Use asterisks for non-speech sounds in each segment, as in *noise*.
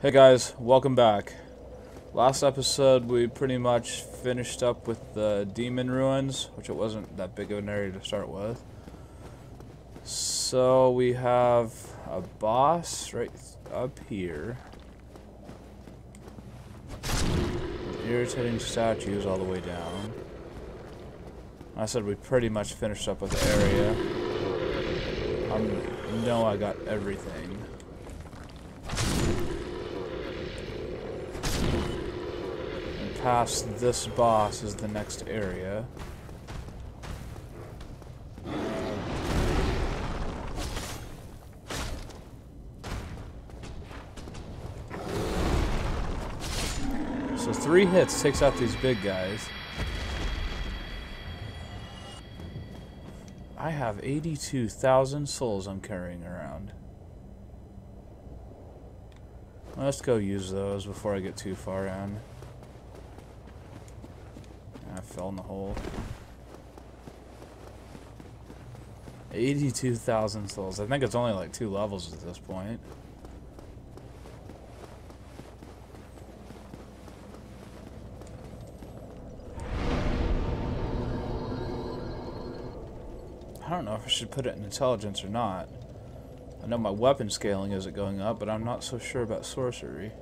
Hey guys, welcome back. Last episode we pretty much finished up with the demon ruins, which it wasn't that big of an area to start with. So we have a boss right up here. Irritating statues all the way down. I said we pretty much finished up with the area. Um, I know I got everything. Past this boss is the next area. So three hits takes out these big guys. I have 82,000 souls I'm carrying around. Let's go use those before I get too far in. Fell in the hole. 82,000 souls. I think it's only like two levels at this point. I don't know if I should put it in intelligence or not. I know my weapon scaling isn't going up, but I'm not so sure about sorcery.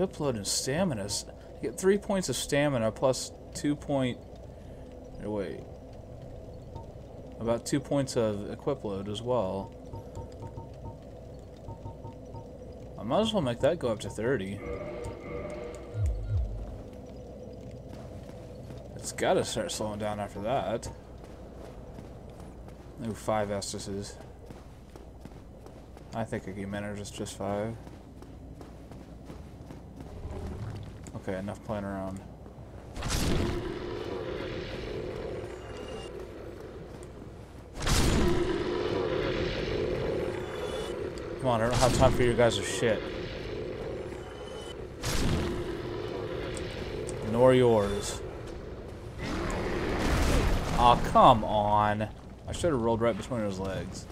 Equip load and stamina. You get three points of stamina plus two point. Eh, wait. About two points of equip load as well. I might as well make that go up to 30. It's gotta start slowing down after that. Ooh, five Estuses. I think I can manage just five. Okay, enough playing around. Come on, I don't have time for your guys' shit. Nor yours. Aw, oh, come on. I should have rolled right between his legs.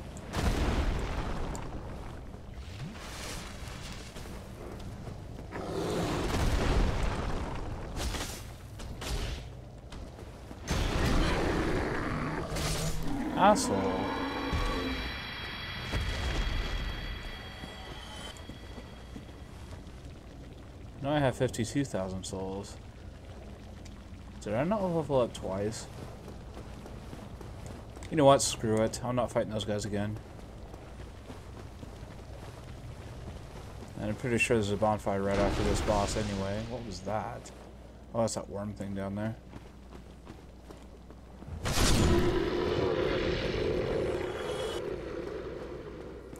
Asshole. Now I have 52,000 souls. Did I not level up twice? You know what? Screw it. I'm not fighting those guys again. And I'm pretty sure there's a bonfire right after this boss anyway. What was that? Oh, that's that worm thing down there.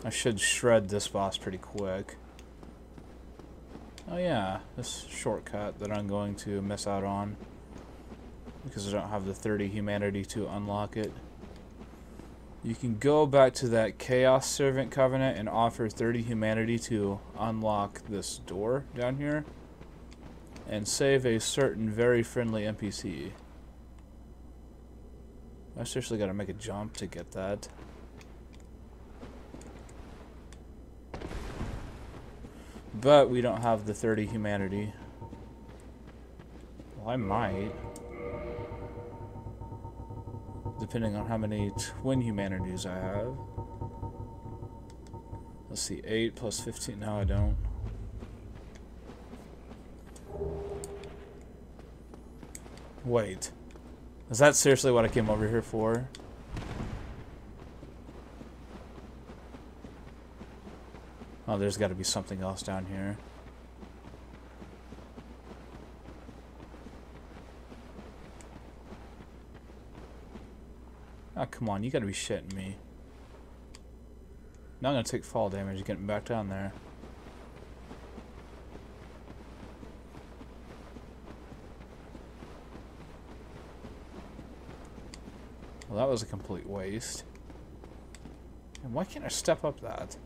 I should shred this boss pretty quick. Oh yeah, this shortcut that I'm going to miss out on. Because I don't have the 30 humanity to unlock it. You can go back to that Chaos Servant Covenant and offer 30 humanity to unlock this door down here. And save a certain very friendly NPC. I seriously gotta make a jump to get that. But we don't have the 30 humanity. Well, I might. Depending on how many twin humanities I have. Let's see, 8 plus 15. No, I don't. Wait. Is that seriously what I came over here for? Oh, there's got to be something else down here. Oh, come on. You got to be shitting me. Now I'm going to take fall damage getting back down there. Well, that was a complete waste. And why can't I step up that?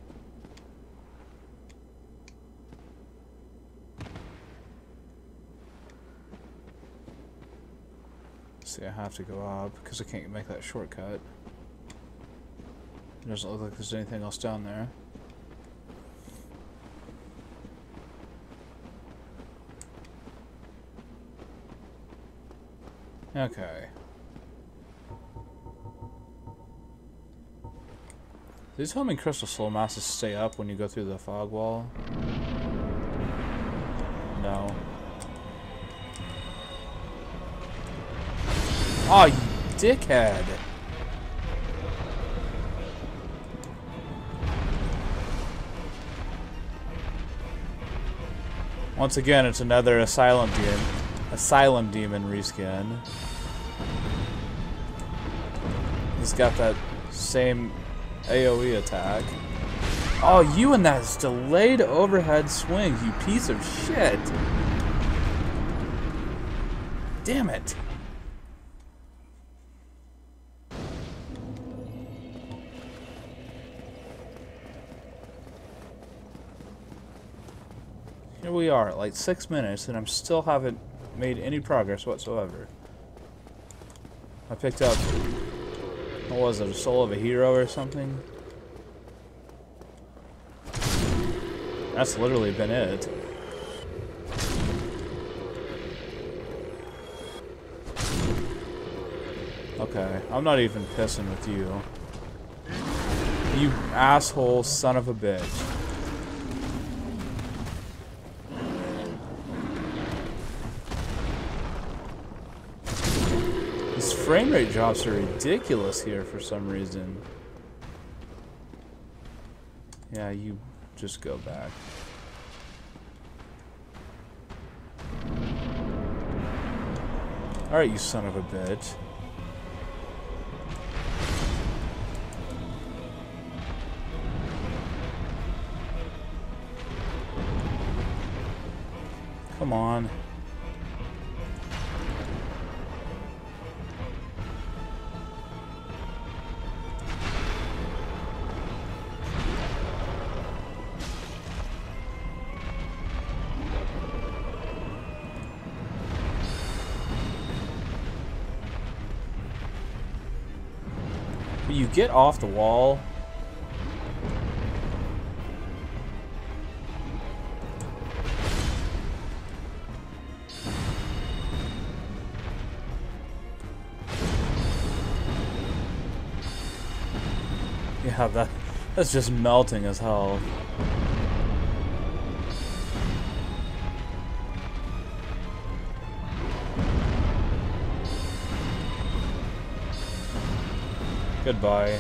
I have to go up because I can't make that shortcut. It doesn't look like there's anything else down there. Okay. These homing crystal soul masses stay up when you go through the fog wall? No. Oh, you dickhead! Once again, it's another Asylum Demon, Asylum Demon reskin. He's got that same AoE attack. Oh, you and that delayed overhead swing, you piece of shit. Damn it. Here we are like six minutes and I'm still haven't made any progress whatsoever. I picked up, what was it, a soul of a hero or something? That's literally been it. Okay, I'm not even pissing with you. You asshole son of a bitch. Frame rate drops are ridiculous here for some reason. Yeah, you just go back. Alright, you son of a bitch. Come on. Get off the wall? Yeah, that that's just melting as hell. Goodbye.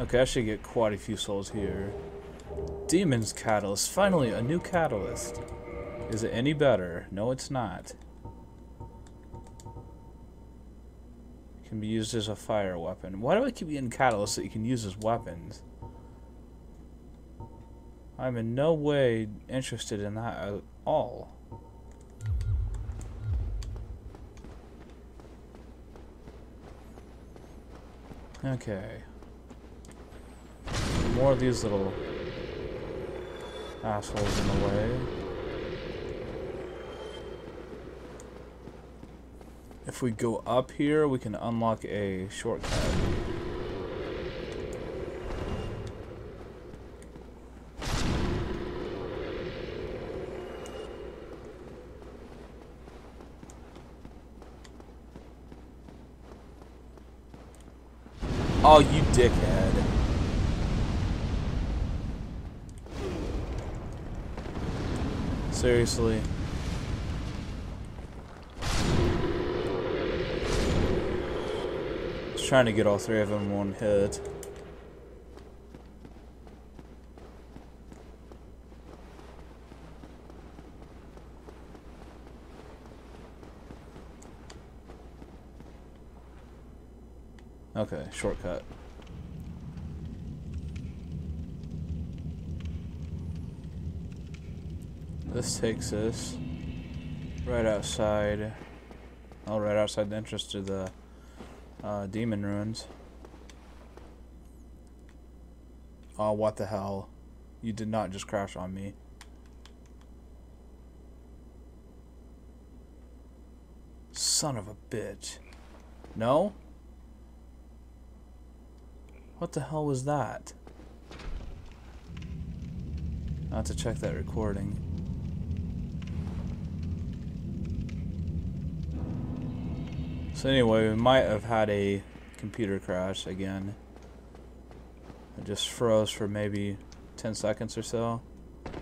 Okay, I should get quite a few souls here. Demon's Catalyst. Finally, a new catalyst. Is it any better? No, it's not. It can be used as a fire weapon. Why do I keep getting catalysts that you can use as weapons? I'm in no way interested in that at all. Okay. More of these little assholes in the way. If we go up here, we can unlock a shortcut. Oh, you dickhead. Seriously. Just trying to get all three of them in one hit. Okay, shortcut. This takes us right outside, oh, right outside the entrance to the uh, demon ruins. Oh, what the hell? You did not just crash on me. Son of a bitch. No? What the hell was that? I have to check that recording. So anyway, we might have had a computer crash again. It just froze for maybe 10 seconds or so. It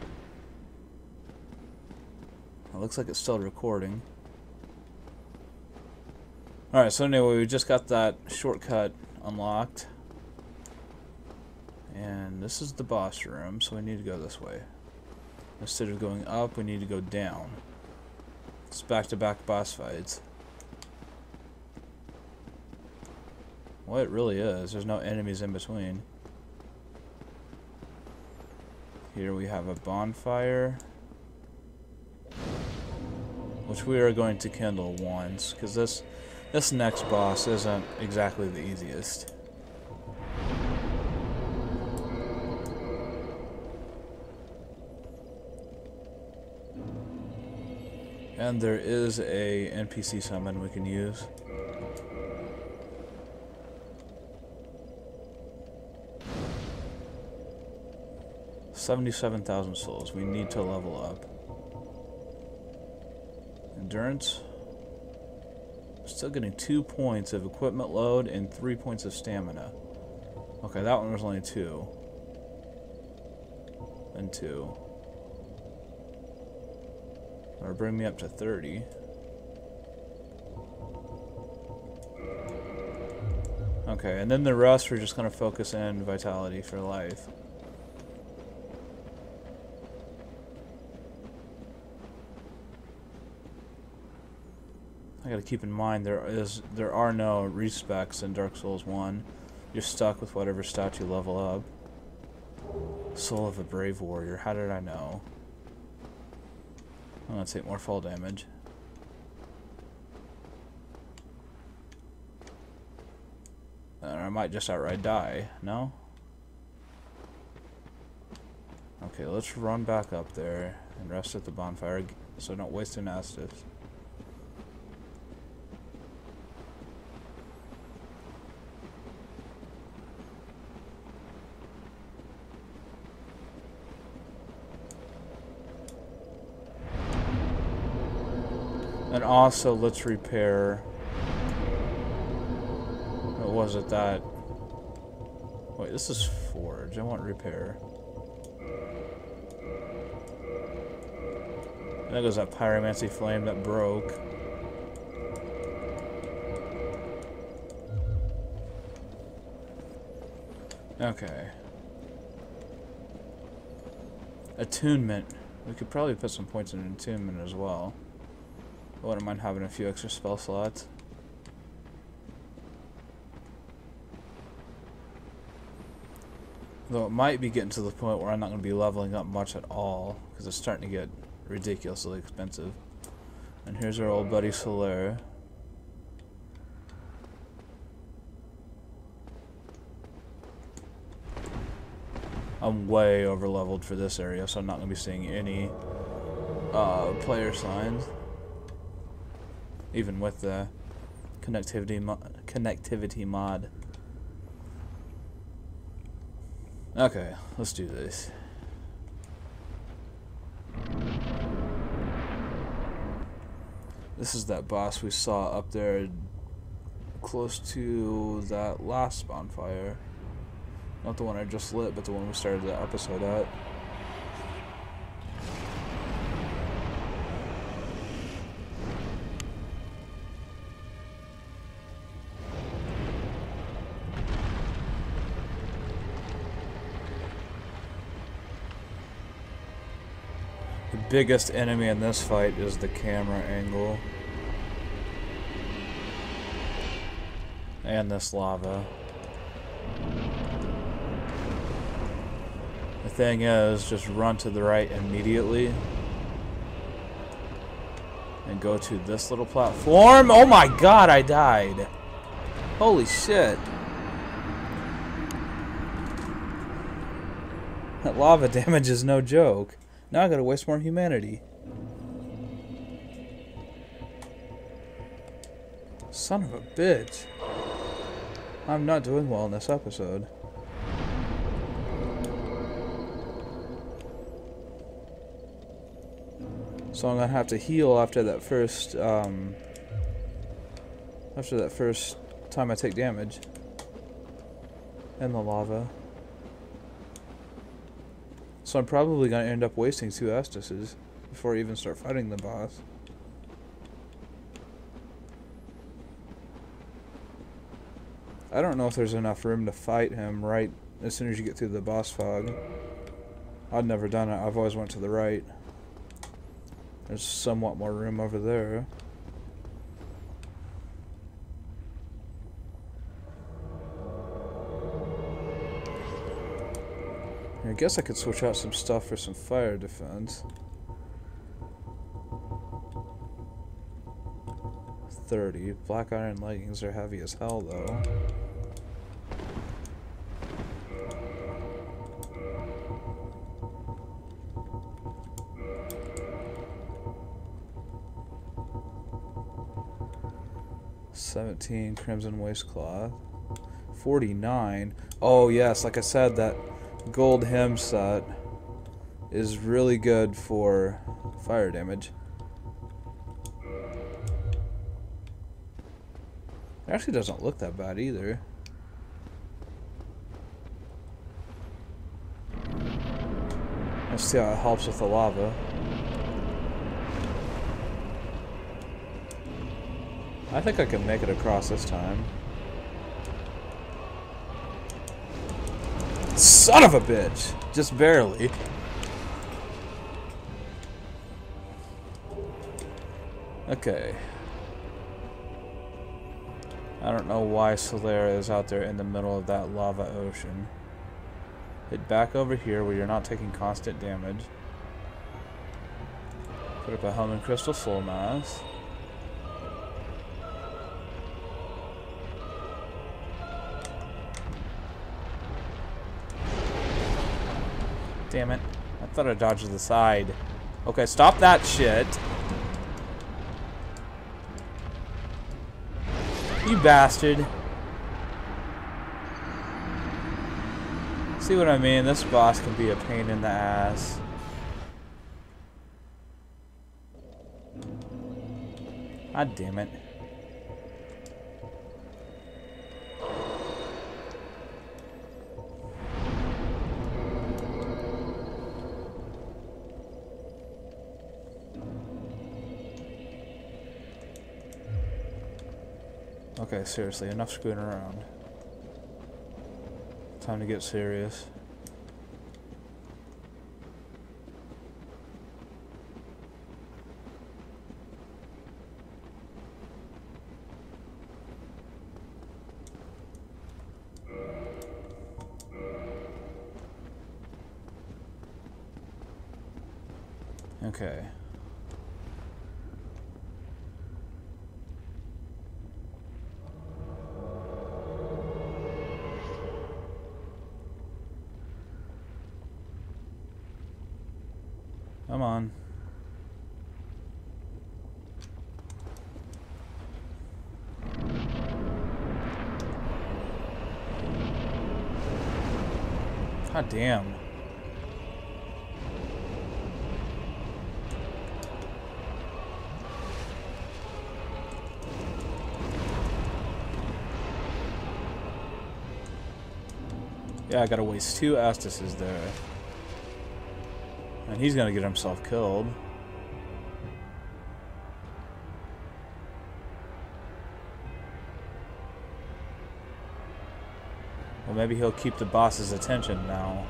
looks like it's still recording. Alright, so anyway, we just got that shortcut unlocked. And this is the boss room, so we need to go this way. Instead of going up, we need to go down. It's back-to-back -back boss fights. Well, it really is. There's no enemies in between. Here we have a bonfire. Which we are going to kindle once, because this this next boss isn't exactly the easiest. And there is a NPC summon we can use. 77,000 souls. We need to level up. Endurance. Still getting two points of equipment load and three points of stamina. Okay, that one was only two. And two. Or bring me up to 30. Okay, and then the rest we're just going to focus in vitality for life. I gotta keep in mind there is there are no respecs in Dark Souls 1. You're stuck with whatever stat you level up. Soul of a Brave Warrior. How did I know? Gonna take more fall damage. And I might just outright die. No? Okay, let's run back up there and rest at the bonfire so don't waste an Estus. And also, let's repair... What was it that... Wait, this is Forge. I want repair. And there goes that pyromancy flame that broke. Okay. Attunement. We could probably put some points in attunement as well. I wouldn't mind having a few extra spell slots. Though it might be getting to the point where I'm not going to be leveling up much at all, because it's starting to get ridiculously expensive. And here's our old buddy Solaire. I'm way over leveled for this area, so I'm not going to be seeing any uh, player signs even with the connectivity mo connectivity mod. Okay, let's do this. This is that boss we saw up there close to that last bonfire. Not the one I just lit, but the one we started the episode at. Biggest enemy in this fight is the camera angle. And this lava. The thing is, just run to the right immediately. And go to this little platform. Oh my god, I died. Holy shit. That lava *laughs* damage is no joke. Now I gotta waste more humanity. Son of a bitch. I'm not doing well in this episode. So I'm gonna have to heal after that first, um, after that first time I take damage. In the lava. So I'm probably gonna end up wasting two Estises before I even start fighting the boss. I don't know if there's enough room to fight him right as soon as you get through the boss fog. I've never done it. I've always went to the right. There's somewhat more room over there. I guess I could switch out some stuff for some fire defense. 30. Black iron leggings are heavy as hell though. Seventeen crimson waistcloth. Forty-nine. Oh yes, like I said, that gold hem set is really good for fire damage. It actually doesn't look that bad either. Let's see how it helps with the lava. I think I can make it across this time. Son of a bitch! Just barely. Okay. I don't know why Solaire is out there in the middle of that lava ocean. Head back over here where you're not taking constant damage. Put up a Homing Crystal Soul Mass. Damn it. I thought I dodged to the side. Okay, stop that shit. You bastard. See what I mean? This boss can be a pain in the ass. God damn it. Okay, seriously, enough screwing around. Time to get serious. Okay. Come on. God damn. Yeah, I gotta waste two Estises there. He's gonna get himself killed. Well, maybe he'll keep the boss's attention now.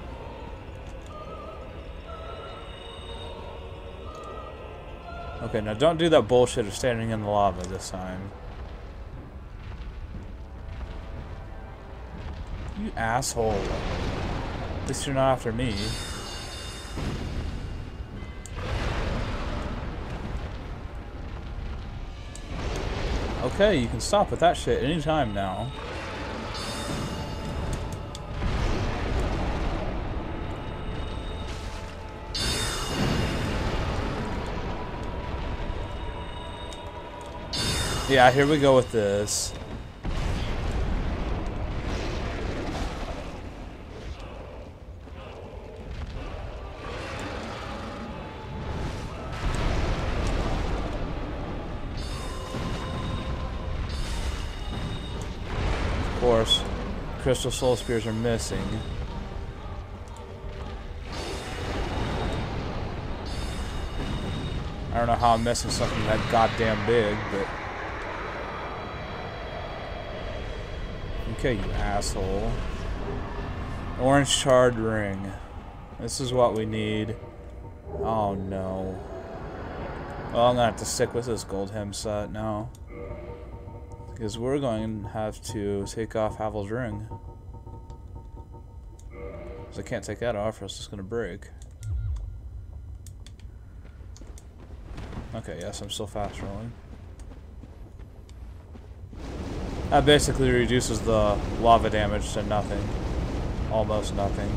Okay, now don't do that bullshit of standing in the lava this time. You asshole. At least you're not after me. Okay, you can stop with that shit anytime now. Yeah, here we go with this. Course, crystal soul spears are missing. I don't know how I'm missing something that goddamn big, but... Okay, you asshole. Orange charred ring. This is what we need. Oh no. Well, I'm gonna have to stick with this gold hem set now. Because we're going to have to take off Havel's ring. Because I can't take that off or else it's gonna break. Okay, yes, I'm still fast rolling. That basically reduces the lava damage to nothing. Almost nothing.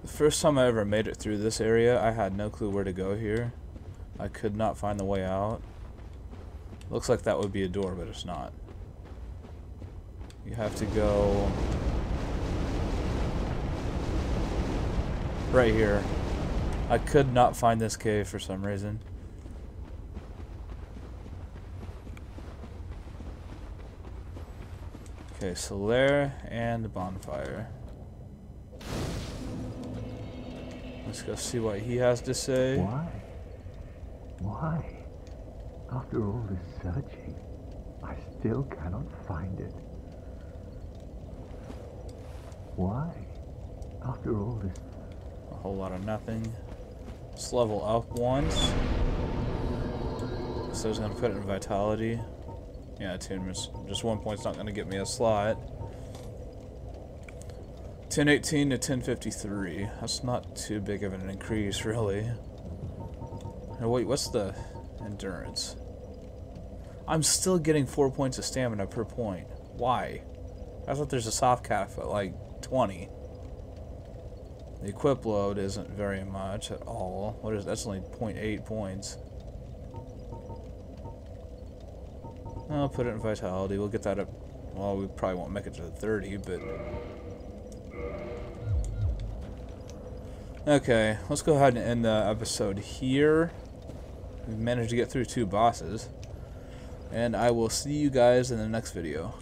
The first time I ever made it through this area, I had no clue where to go here. I could not find the way out. Looks like that would be a door, but it's not. You have to go... Right here. I could not find this cave for some reason. Okay, Solaire and Bonfire. Let's go see what he has to say. Why? Why? After all this searching, I still cannot find it. Why? After all this... A whole lot of nothing. Let's level up once. So I was going to put it in Vitality. Yeah, attunements. Just one point's not going to get me a slot. 1018 to 1053. That's not too big of an increase, really. Now, wait, what's the endurance? I'm still getting 4 points of stamina per point. Why? I thought there's a soft cap at like 20. The equip load isn't very much at all. What is that's only 0.8 points. I'll put it in vitality. We'll get that up. Well, we probably won't make it to the 30, but... Okay, let's go ahead and end the episode here. We've managed to get through two bosses. And I will see you guys in the next video.